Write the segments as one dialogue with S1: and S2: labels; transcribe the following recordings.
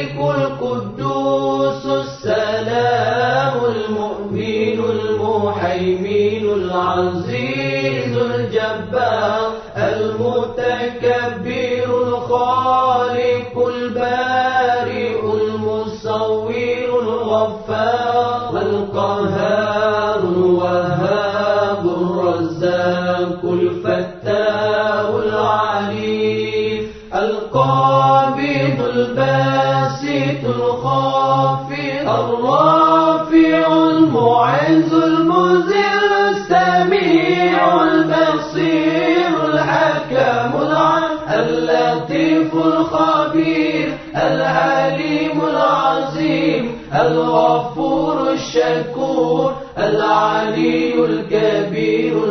S1: الملك القدوس السلام المؤمن المحيمين العزيز الجبار المتكبر الخالق البارئ المصور الغفار القهار الوهاب الرزاق الفتاح العليم القابض البارئ الباسط الخافض الرافع المعز المذل السميع البصير الحكم العليم اللطيف الخبير العليم العظيم الغفور الشكور العلي الكبير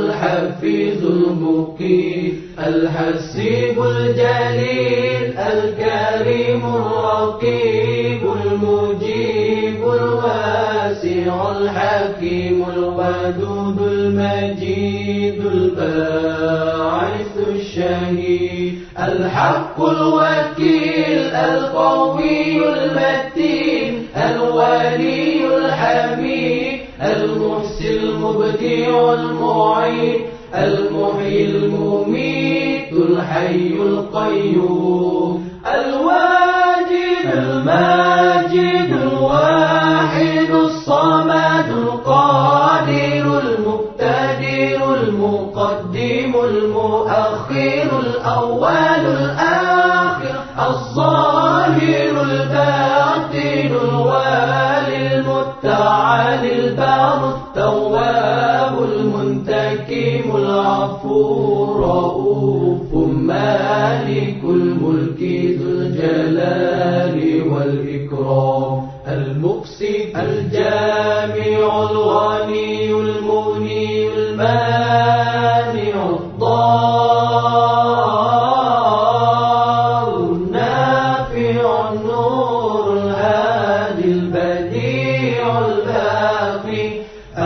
S1: الحفيظ المقيم الحسيب الجليل الكريم الرقيب المجيب الواسع الحكيم الودود المجيد الباعث الشهيد. الحق الوكيل القوي المتين الولي الحميد المحسن المبدع المعين. المحيي المميت الحي القيوم الواجد الماجد الواحد الصمد القادر المقتدر المقدم المؤخر الأول الآخر الظاهر الباطن الوالي المتعالي البار التواب. المنتكم العفو رؤوف مالك الملك ذو الجلال والإكرام. المقسط الجامع الغني المغني المانع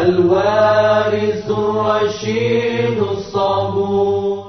S1: الوارث الرشيد الصبور